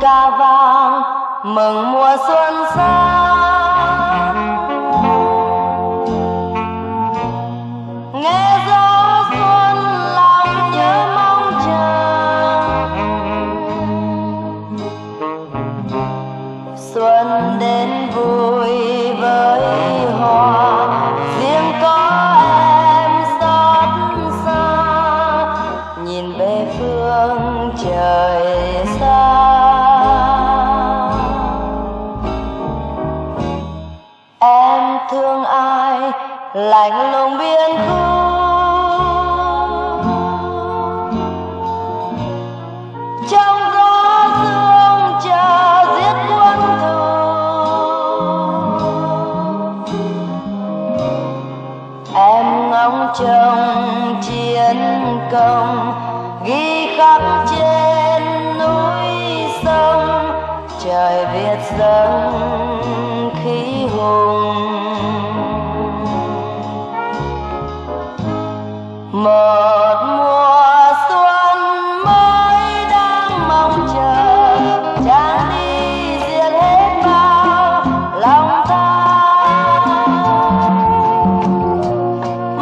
ca vang mừng mùa xuân sang lạnh lùng biên cương trong gió sương chờ giết quân thù. Em ngóng trông chiến công ghi khắc trên núi sông. Trời việt dâng một mùa xuân mới đang mong chờ tràn đi diệt hết bao lòng ta.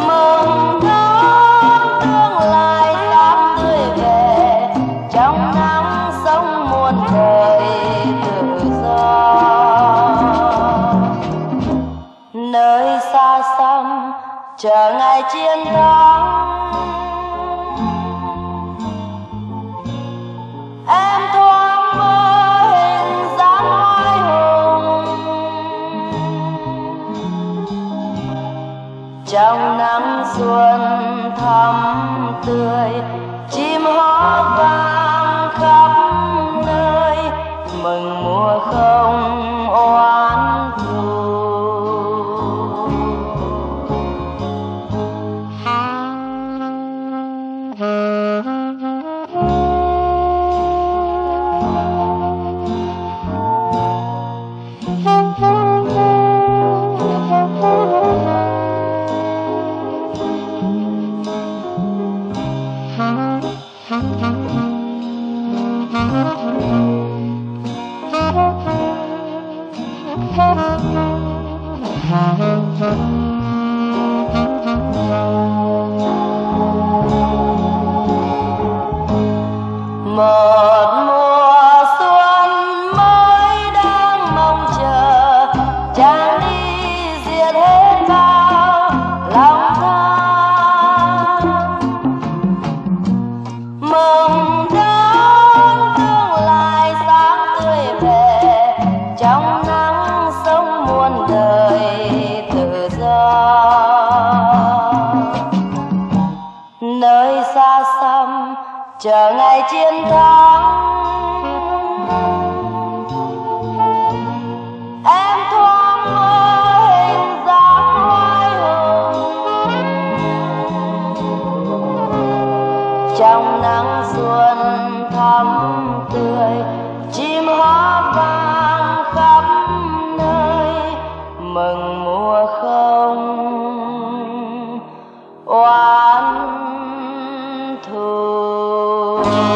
Mừng đón tương lai sáng tươi về, trong nắng sống muôn đời tự do. Nơi xa xăm, chờ ngày chiến thắng trong nắng xuân thắm tươi chim hót một chờ ngày chiến thắng. Em thoáng mơ hình dáng hoài hùng. Trong nắng xuân thắm tươi, chim hót vang khắp nơi. Mừng mùa không oán thù